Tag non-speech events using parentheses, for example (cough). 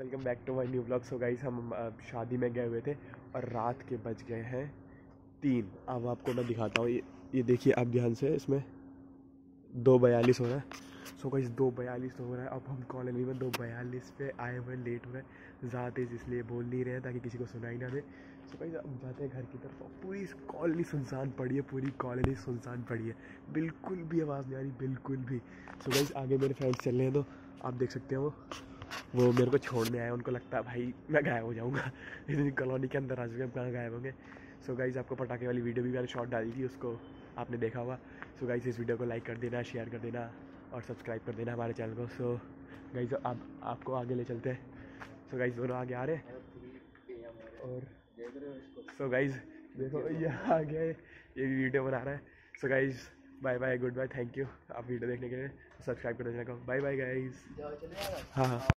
Welcome back to my new blog. So guys हम शादी में गए हुए थे और रात के बज गए हैं तीन। अब आपको मैं दिखाता हूँ। ये ये देखिए आप ध्यान से इसमें। दो बयालीस हो रहा है। सो गाइस दो बयालीस हो रहा है। अब हम कॉलोनी में दो बयालीस पे आए हुए लेट हो रहे हैं। ज़्यादा तेज़ इसलिए बोल नहीं रहे हैं ताकि किसी को सुनाई ना दे। सो गाइस अब जाते हैं घर की तरफ़। पूरी कॉलोनी सुनसान पड़ी है। पूरी कॉलोनी सुनसान पड़ी है। बिल्कुल भी आवाज़ नहीं आ रही, बिल्कुल भी। सो गाइस आगे मेरे फ्रेंड्स चल रहे हैं तो आप देख सकते हैं वो। वो मेरे को छोड़ने आए, उनको लगता है, भाई, मैं गायब हो जाऊँगा। (laughs) कॉलोनी के अंदर आ चुके हैं कहाँ गायब होंगे। सो गाइज़ आपको पटाखे वाली वीडियो भी मैंने शॉर्ट डाली थी उसको आपने देखा होगा। सो गाइज़ इस वीडियो को लाइक कर देना शेयर कर देना और सब्सक्राइब कर देना हमारे चैनल को। सो गाइज़ आप आपको आगे ले चलते हैं। सो गाइज़ दोनों आगे आ रहे और सो गाइज़ देखो, ये आ गया ये भी वीडियो बना रहा है। So guys bye bye goodbye thank you आप वीडियो देखने के लिए सब्सक्राइब कर देना बाय बाय गाइज़ हाँ हाँ।